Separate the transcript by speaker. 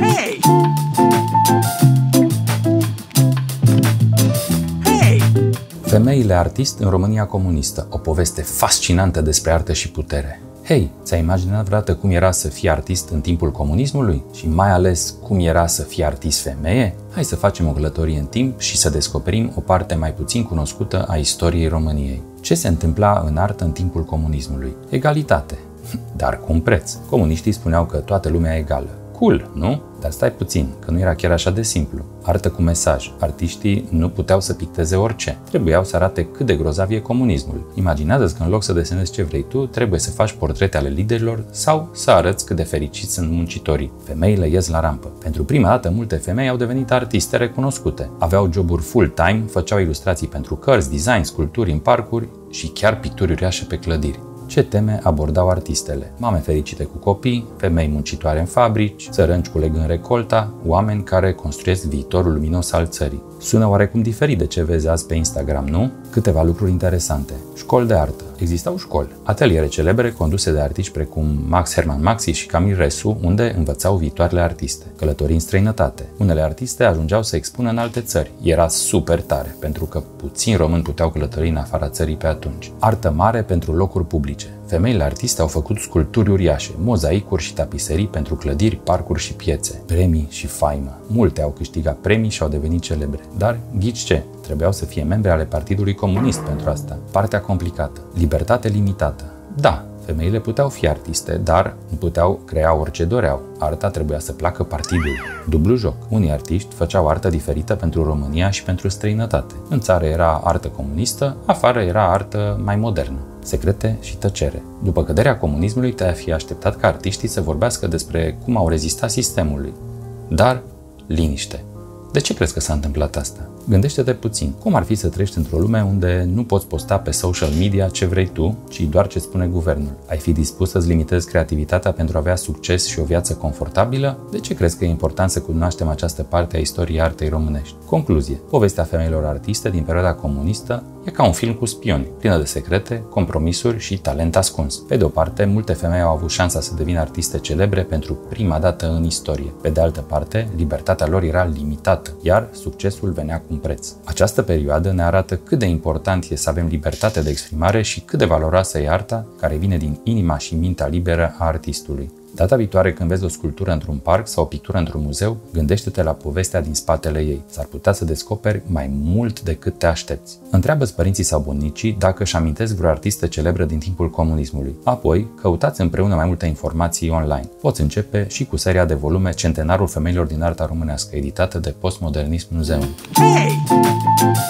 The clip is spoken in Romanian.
Speaker 1: Hey! Hey!
Speaker 2: Femeile artist în România comunistă, o poveste fascinantă despre artă și putere. Hei, ți-ai imaginat vreodată cum era să fii artist în timpul comunismului? Și mai ales cum era să fii artist femeie? Hai să facem o călătorie în timp și să descoperim o parte mai puțin cunoscută a istoriei României. Ce se întâmpla în artă în timpul comunismului? Egalitate. Dar cu un preț. Comuniștii spuneau că toată lumea e egală. Cool, nu? Dar stai puțin, că nu era chiar așa de simplu. Artă cu mesaj. Artiștii nu puteau să picteze orice. Trebuiau să arate cât de grozav e comunismul. Imaginează-ți că în loc să desenezi ce vrei tu, trebuie să faci portrete ale liderilor sau să arăți cât de fericiți sunt muncitorii. Femeile ies la rampă. Pentru prima dată, multe femei au devenit artiste recunoscute. Aveau joburi full-time, făceau ilustrații pentru cărți, design, sculpturi în parcuri și chiar picturi uriașe pe clădiri ce teme abordau artistele. Mame fericite cu copii, femei muncitoare în fabrici, țărânci culegând recolta, oameni care construiesc viitorul luminos al țării. Sună oarecum diferit de ce vezi azi pe Instagram, nu? Câteva lucruri interesante. Școli de artă. Existau școli. Ateliere celebre conduse de artiști precum Max Herman Maxi și Camil Resu, unde învățau viitoarele artiste. Călătorii în străinătate. Unele artiste ajungeau să expună în alte țări. Era super tare, pentru că puțini români puteau călători în afara țării pe atunci. Artă mare pentru locuri publice. Femeile artiste au făcut sculpturi uriașe, mozaicuri și tapiserii pentru clădiri, parcuri și piețe, premii și faimă. Multe au câștigat premii și au devenit celebre. Dar, ghici ce? Trebuiau să fie membre ale Partidului Comunist pentru asta. Partea complicată. Libertate limitată. Da, Femeile puteau fi artiste, dar nu puteau crea orice doreau. Arta trebuia să placă partidului. Dublu joc. Unii artiști făceau artă diferită pentru România și pentru străinătate. În țară era artă comunistă, afară era artă mai modernă secrete și tăcere. După căderea comunismului, te-ai fi așteptat ca artiștii să vorbească despre cum au rezistat sistemului. Dar, liniște. De ce crezi că s-a întâmplat asta? Gândește-te puțin. Cum ar fi să trăiești într-o lume unde nu poți posta pe social media ce vrei tu, ci doar ce spune guvernul? Ai fi dispus să-ți limitezi creativitatea pentru a avea succes și o viață confortabilă? De ce crezi că e important să cunoaștem această parte a istoriei artei românești? Concluzie. Povestea femeilor artiste din perioada comunistă e ca un film cu spioni, plină de secrete, compromisuri și talent ascuns. Pe de o parte, multe femei au avut șansa să devină artiste celebre pentru prima dată în istorie. Pe de altă parte, libertatea lor era limitată, iar succesul venea cu un preț. Această perioadă ne arată cât de important e să avem libertate de exprimare și cât de valoroasă e arta care vine din inima și mintea liberă a artistului. Data viitoare când vezi o sculptură într-un parc sau o pictură într-un muzeu, gândește-te la povestea din spatele ei. S-ar putea să descoperi mai mult decât te aștepți. Întreabă-ți părinții sau bunicii dacă își amintesc vreo artistă celebră din timpul comunismului. Apoi, căutați împreună mai multe informații online. Poți începe și cu seria de volume Centenarul femeilor din arta românească, editată de Postmodernism Muzeum.
Speaker 1: Hey!